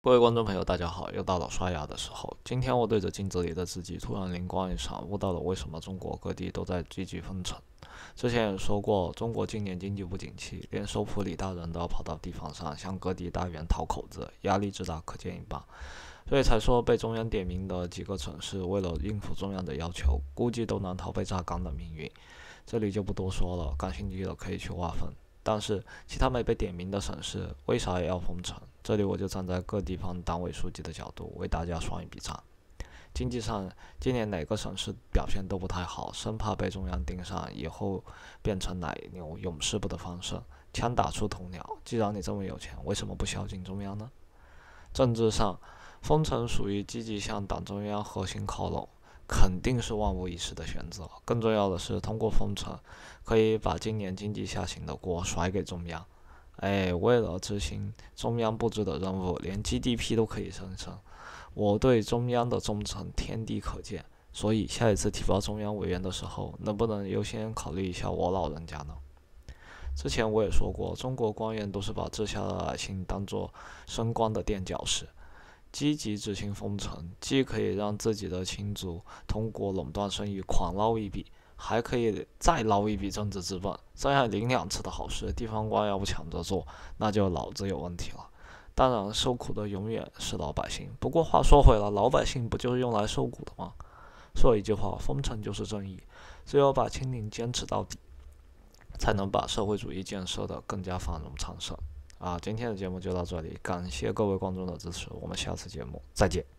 各位观众朋友，大家好！又到了刷牙的时候。今天我对着镜子里的自己，突然灵光一闪，悟到了为什么中国各地都在积极封城。之前也说过，中国今年经济不景气，连首府李大人都要跑到地方上向各地大员讨口子，压力之大可见一斑。所以才说被中央点名的几个城市，为了应付中央的要求，估计都难逃被榨干的命运。这里就不多说了，感兴趣的可以去挖坟。但是其他没被点名的省市，为啥也要封城？这里我就站在各地方党委书记的角度，为大家算一笔账。经济上，今年哪个省市表现都不太好，生怕被中央盯上，以后变成奶牛永世不得翻身，枪打出头鸟。既然你这么有钱，为什么不孝敬中央呢？政治上，封城属于积极向党中央核心靠拢。肯定是万无一失的选择。更重要的是，通过封城，可以把今年经济下行的锅甩给中央。哎，为了执行中央布置的任务，连 GDP 都可以上升。我对中央的忠诚天地可见。所以，下一次提拔中央委员的时候，能不能优先考虑一下我老人家呢？之前我也说过，中国官员都是把治下的百姓当做升官的垫脚石。积极执行封城，既可以让自己的亲族通过垄断生意狂捞一笔，还可以再捞一笔政治资本，这样领两次的好事，地方官要不抢着做，那就脑子有问题了。当然，受苦的永远是老百姓。不过话说回来，老百姓不就是用来受苦的吗？说一句话，封城就是正义，只有把清零坚持到底，才能把社会主义建设的更加繁荣昌盛。啊，今天的节目就到这里，感谢各位观众的支持，我们下次节目再见。